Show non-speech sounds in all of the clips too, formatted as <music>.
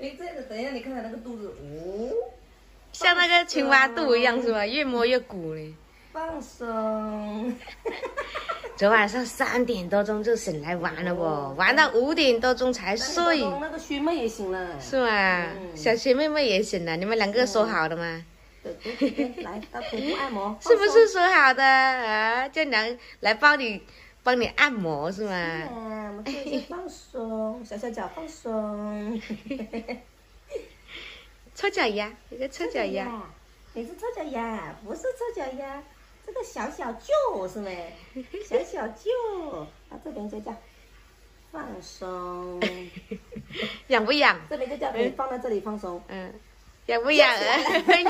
哎，这样子，等一下，你看看那个肚子，哦，像那个青蛙肚一样是吧？越摸越鼓嘞。放松。<laughs> 昨晚上三点多钟就醒来玩了不？玩到五点多钟才睡。那个学妹也醒了。是吗？小学妹妹也醒了，你们两个说好的吗？来，到腿部按摩。<laughs> 是不是说好的啊？叫娘来帮你帮你按摩是吗？我们做一放松，小小脚放松。<laughs> 搓脚丫，一个搓脚丫。你是搓脚丫，不是搓脚丫。这个小小舅是没？<laughs> 小小舅，到这边就叫放松，<laughs> 痒不痒？这边就叫你放在这里放松。嗯，痒不痒啊？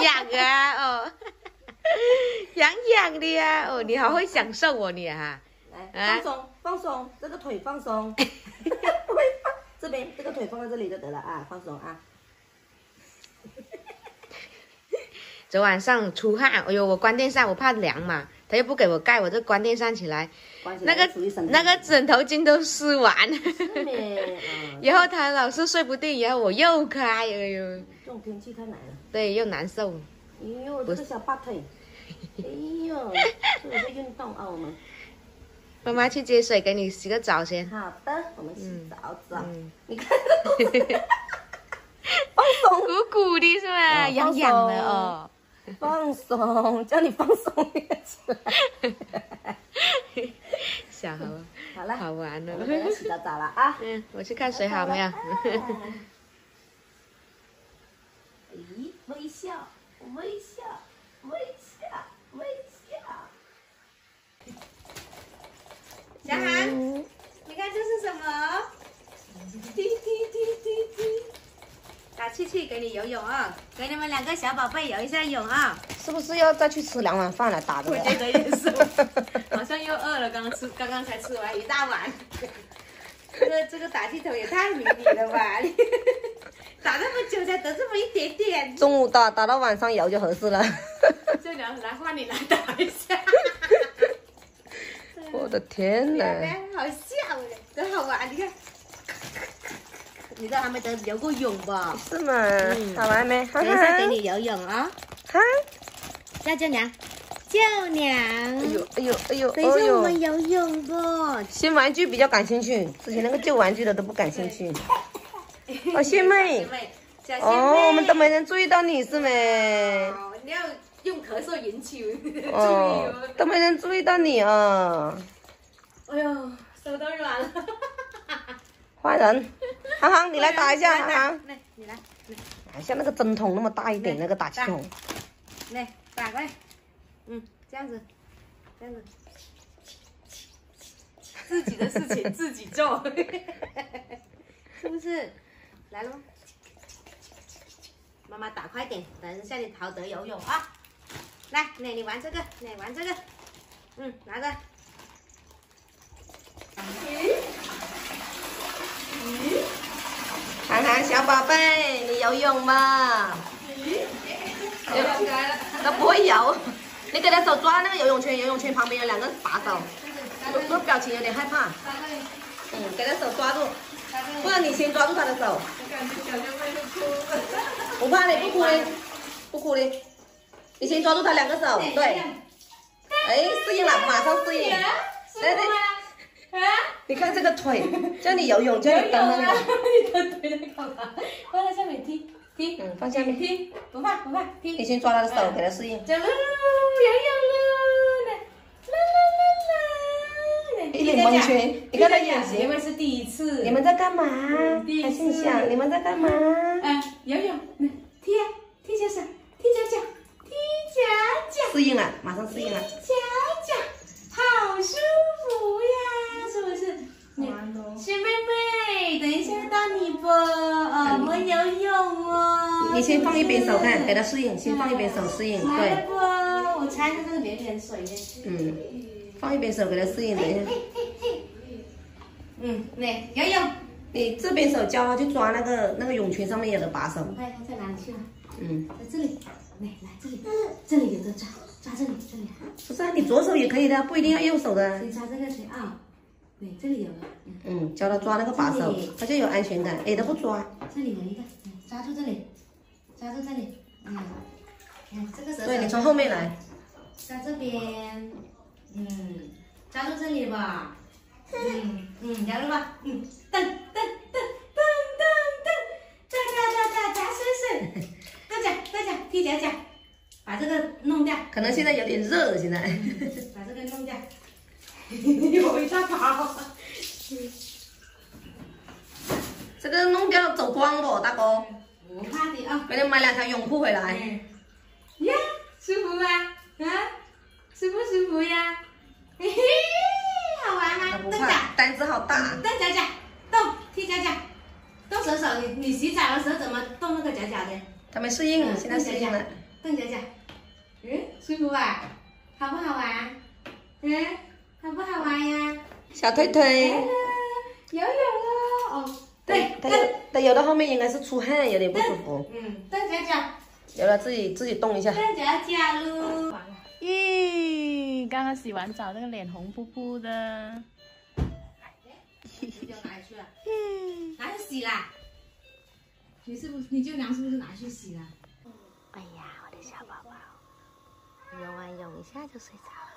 痒啊！哦，痒痒的呀！哦，你好会享受哦，你哈。来，放松，放松，这个腿放松。<laughs> 这边这个腿放在这里就得了啊，放松啊。<laughs> 昨晚上出汗，哎呦，我关电扇，我怕凉嘛，他又不给我盖，我就关电扇起来，那个那个枕头巾都湿完，然 <laughs> 后他老是睡不定，然后我又开，哎呦，这种天气太难了，对，又难受，哎呦，这个小八腿，哎呦，做个运动啊，我们，妈妈去接水，给你洗个澡先。好的，我们洗澡澡，你看，放松，<laughs> 鼓鼓的是吧？痒痒的哦。放松，叫你放松起来。<laughs> 小猴，好了，好玩了。我要洗澡澡了啊！嗯，我去看水好没有？咦，微笑，微笑，微笑，微笑。小涵，你看这是什么？滴滴滴滴滴。打气气给你游泳啊！给你们两个小宝贝游一下泳啊！是不是要再去吃两碗饭了？打的。我觉得也是，<laughs> 好像又饿了。刚刚吃，刚刚才吃完一大碗。<laughs> 这个这个打气筒也太迷你了吧！<laughs> 打那么久才得这么一点点。中午打，打到晚上游就合适了。这两来换你来打一下。我的天哪！好笑哎，真好玩，你看。你知道他们都游过泳吧？是吗？好玩没？等一下给你游泳啊！哈，叫舅娘，舅娘。哎呦哎呦哎呦！等一下我们游泳不？新玩具比较感兴趣，之前那个旧玩具的都不感兴趣。哦，仙妹。哦，我们都没人注意到你是没？哦，你要用咳嗽引起注意哦。都没人注意到你啊！哎呦，手都软了。坏人，航航，你来打一下，航航，来，你来，打一下那个针筒那么大一点那个打气筒，来打过来，嗯，这样子，这样子，自己的事情 <laughs> 自己做，<laughs> 是不是？来了吗？妈妈打快点，等一下你陶德游泳啊！来，奶你玩这个，奶玩这个，嗯，拿着。涵涵小宝贝，你游泳吗？他不会游，你给他手抓那个游泳圈，游泳圈旁边有两个把手，那表情有点害怕。嗯，给他手抓住，不然你先抓住他的手。不怕的，不哭的，不哭的，你先抓住他两个手，对。哎，适应了，马上适应。来来。你看这个腿，叫你游泳，教你蹬那个。你蹬腿在干嘛？放在下面踢踢。嗯，放下面踢，不怕不怕踢。你先抓他的手，给他适应。走喽，游泳喽，啦啦啦啦。一脸蒙圈，你看他眼睛。因为是第一次。你们在干嘛？还心想你们在干嘛？嗯，游泳，踢踢脚手，踢脚脚，踢脚脚。适应了，马上适应了。踢脚脚，好舒服呀。妹妹，等一下到你不？哦，我游泳哦。你先放一边手看，给他适应，先放一边手适应。对。不？我猜是这个点点水。嗯。放一边手给他适应，等一下。嗯，来游泳。你这边手教他去抓那个那个泳圈上面有的把手。看他在哪里去了？嗯，在这里。来来这里，这里有的抓，抓这里这里。不是啊，你左手也可以的，不一定要右手的。先抓这个腿啊。对，这里有了。嗯，教他抓那个把手，他就有安全感。哎，他不抓。这里有一个，抓住这里，抓住这里，嗯，看这个手。对你从后面来。在这边，嗯，抓住这里吧，嗯嗯，夹住吧，嗯，蹬蹬蹬蹬蹬蹬，夹夹夹夹夹顺顺，蹬脚蹬脚踢脚脚，把这个弄掉。可能现在有点热了，现在。把这个弄掉。我一下跑。这个弄掉走光不，大哥？啊。给你买两条泳裤回来。呀，舒服吗？啊，舒不舒服呀？嘿嘿，好玩吗？蹬脚，胆子好大。蹬脚脚，动，踢脚脚，动手手。你你洗澡的时候怎么动那个脚脚的？他没适应，现在适应了。蹬脚脚，嗯，舒服啊？好不好玩？嗯，好不好玩呀？小腿腿。游泳了哦。对，蹬，蹬游到后面应该是出汗，有点不舒服。嗯，蹬脚脚。有了，自己自己动一下。蹬脚脚喽。咦，刚刚洗完澡，那个脸红扑扑的。洗脚哪里去了？嗯，拿去洗啦。你是不是？你舅娘是不是拿去洗了？哎呀，我的小宝宝，游完泳一下就睡着了，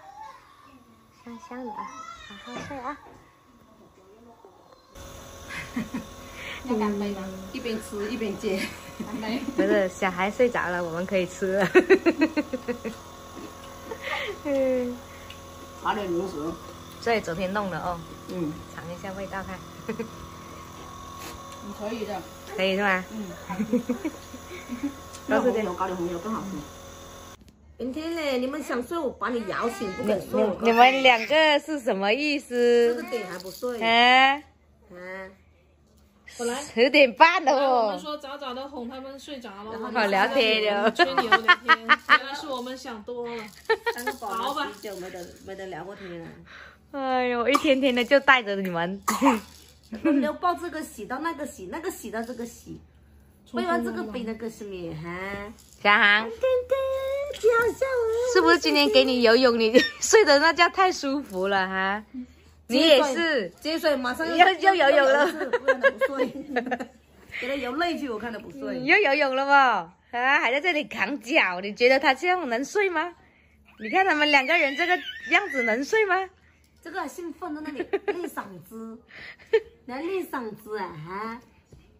香香的，好好睡啊。要干杯吗？一边吃一边接。不是，小孩睡着了，我们可以吃了。嗯，差点流食。对，昨天弄的哦。嗯，尝一下味道看。你可以的。可以是吧？嗯。高红油，高的红油更好吃。明天呢，你们想睡，我把你摇醒，不肯睡。你们两个是什么意思？这个点还不睡？哎。嗯。十点半了哦。我们说早早的哄他们睡着了，好聊天的。吹牛聊天，<laughs> 原来是我们想多了。<laughs> 好吧，久没得没得聊过天了。哎呦，一天天的就带着你们，<laughs> 轮流抱这个洗到那个洗，那个洗到这个洗，背完这个背那个是咩哈？小航，是不是今天给你游泳，你睡的那觉太舒服了哈？你也是，接水马上要要游泳了，不睡，给他游累去，我看他不睡。你要游泳了不？啊，还在这里扛脚，你觉得他这样能睡吗？你看他们两个人这个样子能睡吗？这个兴奋在那里 <laughs> 练嗓子，来练嗓子啊！哈，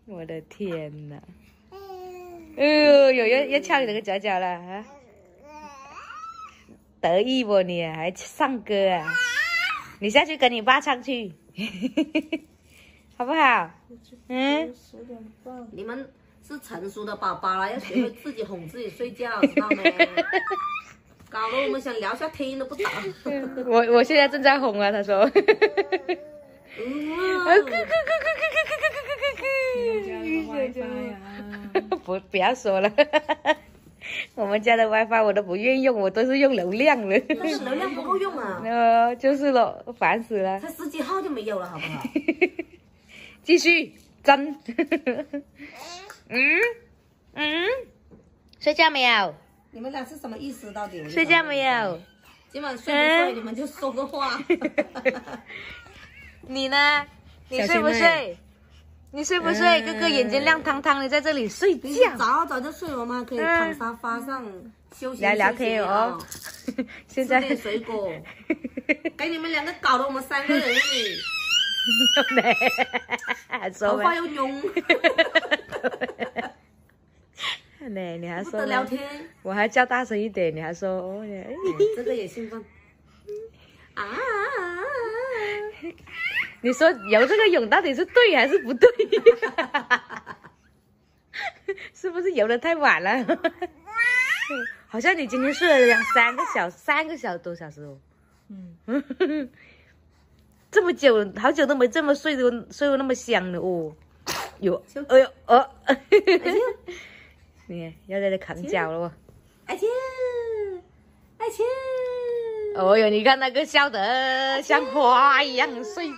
我的天哪！哎呦，有要要翘你那个脚脚了啊！得意不你？还唱歌啊？你下去跟你爸唱去，<laughs> 好不好？嗯。你们是成熟的宝宝了，要学会自己哄自己睡觉，知道没？<laughs> 搞得我们想聊下天都不打。我我现在正在哄啊，他说。嗯。<laughs> 不不要说了。<laughs> 我们家的 WiFi 我都不愿意用，我都是用流量了。但是流量不够用啊。<laughs> 呃，就是咯，烦死了。才十几号就没有了，好不好？<laughs> 继续真。嗯嗯，睡觉没有？你们俩是什么意思？到底？睡觉没有？今晚睡不睡？你们就说个话。你呢？你睡不睡？你睡不睡？哥哥眼睛亮堂堂的，在这里睡觉。早早就睡，我们可以躺沙发上休息聊聊天哦。<laughs> 现在吃点水果，<laughs> 给你们两个搞得我们三个人 <laughs> 里。头发又浓。奶，你还说聊天？我还叫大声一点，你还说哦这个也兴奋。啊！你说游这个泳到底是对还是不对？<laughs> 是不是游的太晚了？<laughs> 好像你今天睡了两三个小三个小多小时哦。嗯，<laughs> 这么久，好久都没这么睡的睡的那么香了哦。有，哎呦，哦，你看要在这扛脚了哦。爱情，爱情。哦哟，你看那个笑得像花一样睡觉。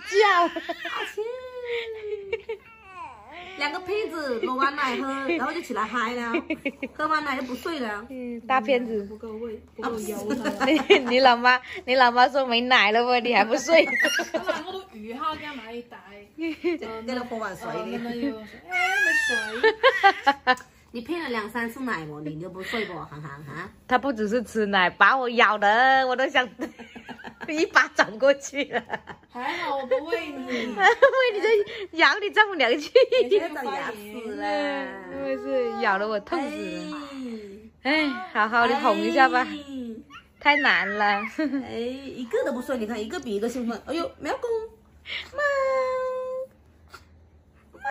两个骗子喝完奶喝，然后就起来嗨了，<laughs> 喝完奶就不睡了。大骗子不够喂，不够油你 <laughs> 你老妈，你老妈说没奶了不？你还不睡？我多鱼哈，加买一袋。<laughs> 给他喝完水的。哎，没水。你配了两三次奶我？你都不睡不？涵涵啊？他不只是吃奶，把我咬的，我都想 <laughs> 一巴掌过去了。还好我不喂你，<laughs> 喂你这咬你丈母娘去，一天长牙齿嘞。因为是咬得我痛死了。哎，好好的哄一下吧，太难了。<laughs> 哎，一个都不睡，你看一个比一个兴奋。哎呦，喵公，喵，喵。